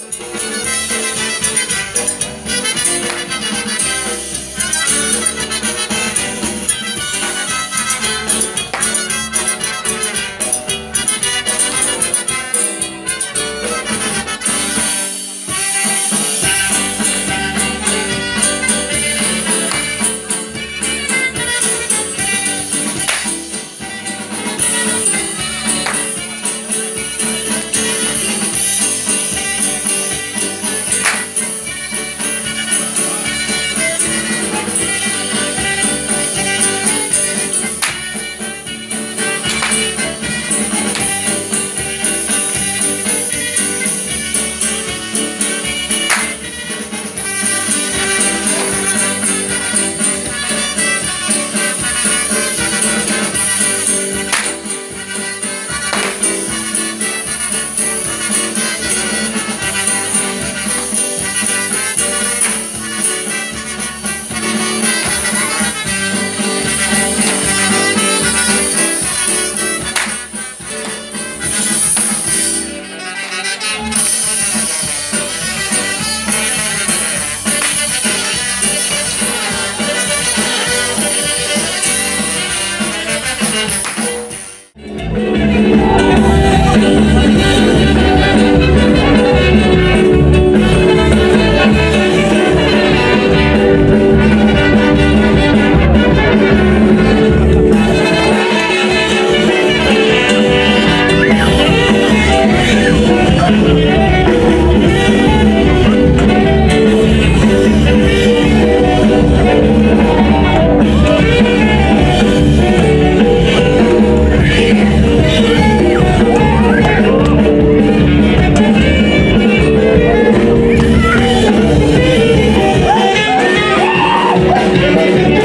Thank Amen.